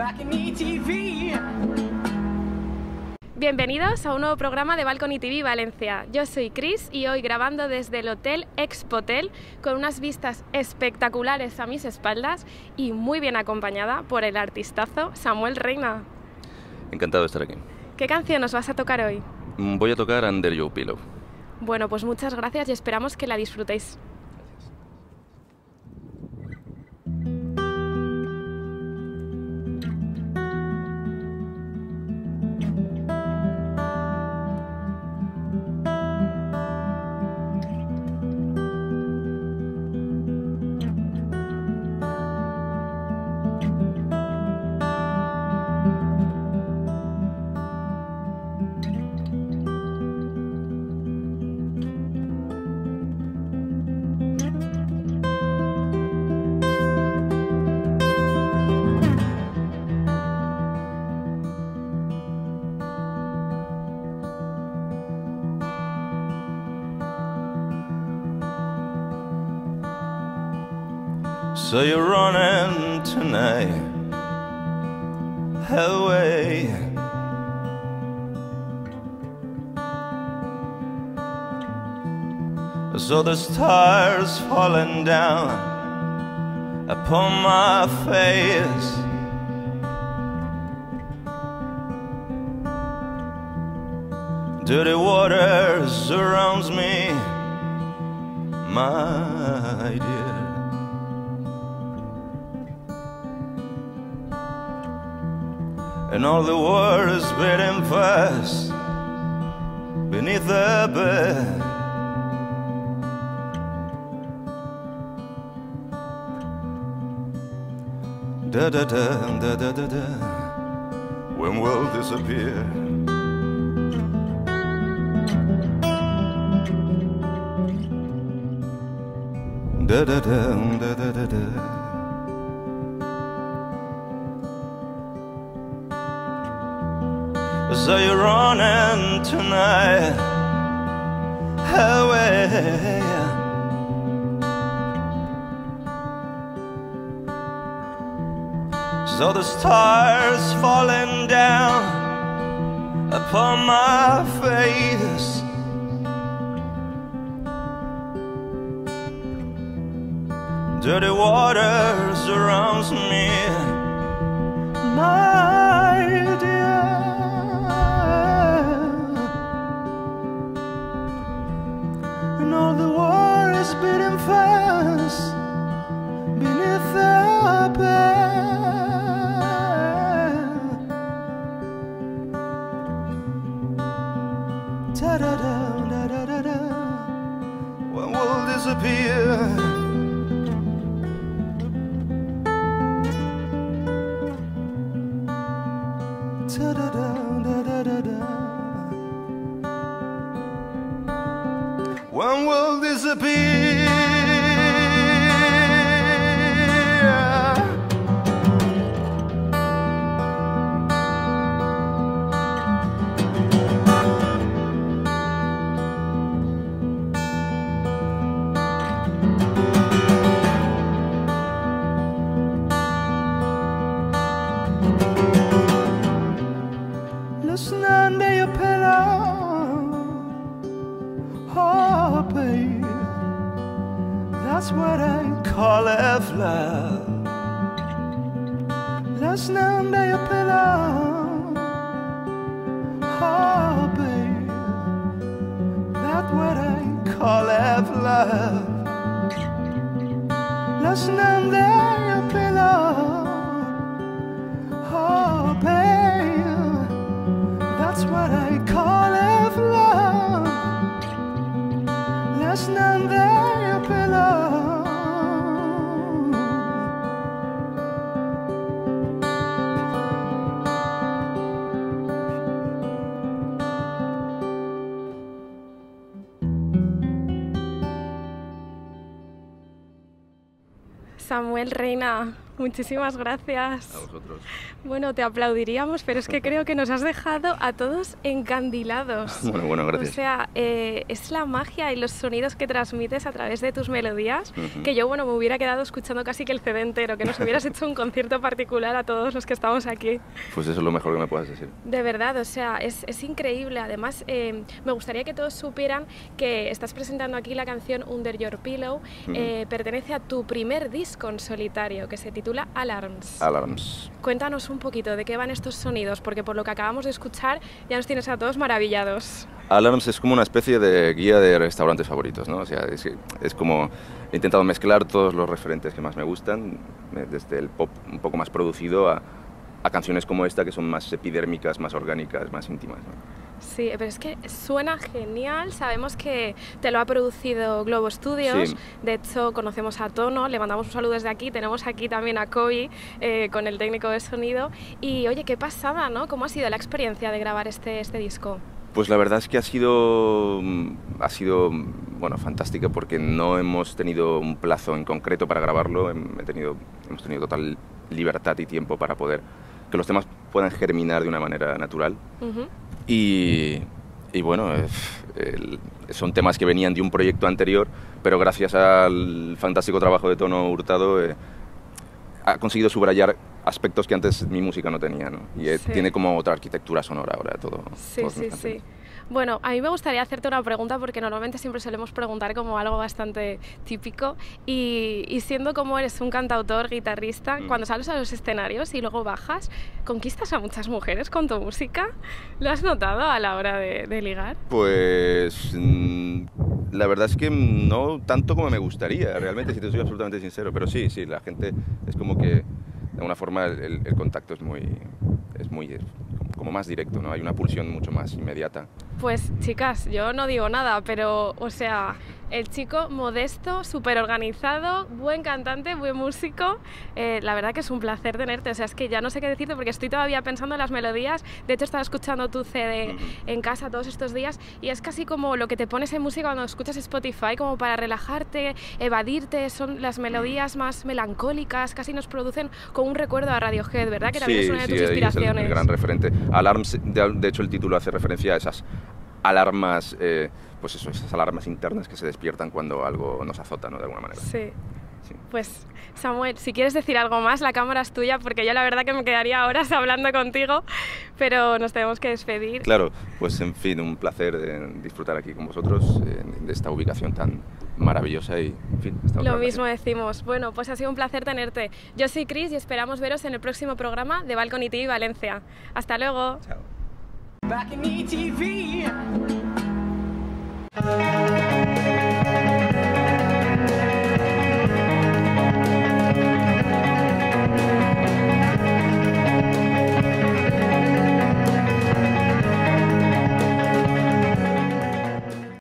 TV. Bienvenidos a un nuevo programa de Balcony TV Valencia. Yo soy Chris y hoy grabando desde el Hotel Expotel con unas vistas espectaculares a mis espaldas y muy bien acompañada por el artistazo Samuel Reina. Encantado de estar aquí. ¿Qué canción nos vas a tocar hoy? Mm, Voy a tocar Under Your Pillow. Bueno, pues muchas gracias y esperamos que la disfrutéis. So you're running tonight away. So the stars falling down upon my face. Dirty water surrounds me, my dear. And all the world is beating fast beneath the bed. Da da da da da da da. When will disappear? Da da da da da da da. So you're running tonight away. So the stars falling down upon my face. Dirty water surrounds me, my Da da da da da da da. When will disappear? When will disappear? Under your pillow, oh, baby That's what I call it love That's 난 내 옆에 나와 oh, baby That's what I call it love That's 난 내 옆에 나와 what I call a love. less than there pillow. Samuel Reina Muchísimas gracias. A vosotros. Bueno, te aplaudiríamos, pero es que creo que nos has dejado a todos encandilados. Bueno, bueno, gracias. O sea, eh, es la magia y los sonidos que transmites a través de tus melodías Ujú. que yo, bueno, me hubiera quedado escuchando casi que el CD entero, que nos hubieras hecho un concierto particular a todos los que estamos aquí. Pues eso es lo mejor que me puedas decir. De verdad, o sea, es, es increíble. Además, eh, me gustaría que todos supieran que estás presentando aquí la canción Under Your Pillow. Ujú. eh, pertenece a tu primer disco en solitario, que se titula Alarms. Alarms. Cuéntanos un poquito de qué van estos sonidos, porque por lo que acabamos de escuchar ya nos tienes a todos maravillados. Alarms es como una especie de guía de restaurantes favoritos, ¿no? O sea, es, es como he intentado mezclar todos los referentes que más me gustan, eh, desde el pop un poco más producido a, a canciones como esta que son más epidérmicas, más orgánicas, más íntimas. ¿no? Sí, pero es que suena genial. Sabemos que te lo ha producido Globo Studios. Sí. De hecho, conocemos a Tono, le mandamos un saludo desde aquí. Tenemos aquí también a Kobe eh, con el técnico de sonido. Y oye, qué pasada, ¿no? ¿Cómo ha sido la experiencia de grabar este, este disco? Pues la verdad es que ha sido, mm, ha sido mm, bueno, fantástica porque no hemos tenido un plazo en concreto para grabarlo, he tenido, hemos tenido total libertad y tiempo para poder que los temas puedan germinar de una manera natural. Ujú. Y, y bueno, eh, el- son temas que venían de un proyecto anterior, pero gracias al fantástico trabajo de Tono Hurtado eh, ha conseguido subrayar aspectos que antes mi música no tenía, ¿no? Y eh, Sí. tiene como otra arquitectura sonora ahora todo. Sí, sí, sí. Bueno, a mí me gustaría hacerte una pregunta porque normalmente siempre solemos preguntar como algo bastante típico y, y siendo como eres un cantautor, guitarrista, Mm. cuando sales a los escenarios y luego bajas, ¿conquistas a muchas mujeres con tu música? ¿Lo has notado a la hora de, de ligar? Pues mm, la verdad es que no tanto como me gustaría, realmente, si te soy absolutamente sincero, pero sí, sí, la gente es como que de alguna forma el, el contacto es muy, es muy como más directo, ¿no? Hay una pulsión mucho más inmediata. Pues chicas, yo no digo nada, pero o sea, el chico modesto, súper organizado, buen cantante, buen músico, eh, la verdad que es un placer tenerte, o sea, es que ya no sé qué decirte porque estoy todavía pensando en las melodías, de hecho estaba escuchando tu CD en casa todos estos días y es casi como lo que te pones en música cuando escuchas Spotify, como para relajarte, evadirte, son las melodías más melancólicas, casi nos producen como un recuerdo a Radiohead, ¿verdad? Que también es una de tus ahí es el- inspiraciones. el, gran referente. Alarms, de, de hecho el título hace referencia a esas alarmas, eh, pues eso, esas alarmas internas que se despiertan cuando algo nos azota, ¿no? De alguna manera. Sí. Sí. Pues Samuel, si quieres decir algo más, la cámara es tuya porque yo la verdad que me quedaría horas hablando contigo, pero nos tenemos que despedir. Claro, pues en fin, un placer eh, disfrutar aquí con vosotros eh, de esta ubicación tan maravillosa y, en fin, Lo mismo decimos. Bueno, pues ha sido un placer tenerte. Yo soy Cris y esperamos veros en el próximo programa de Balcony TV Valencia. Hasta luego. Chao. Back in ETV.